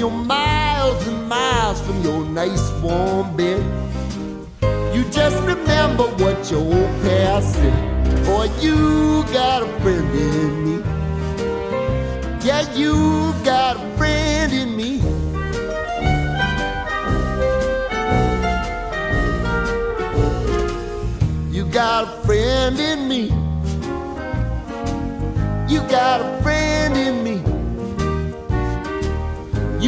you're miles and miles from your nice warm bed. You just remember what your old past said. Boy, you got a friend in me. Yeah, you got a friend in me. You got a friend in me. You got a friend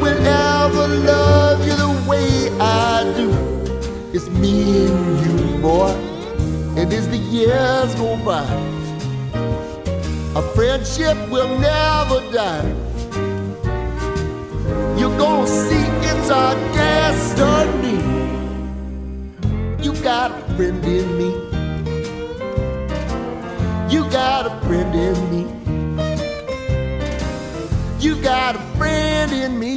will ever love you the way I do. It's me and you, boy. And as the years go by, our friendship will never die. You're gonna see it's our destiny. You got a friend in me. You got a friend in me. You got a friend in me.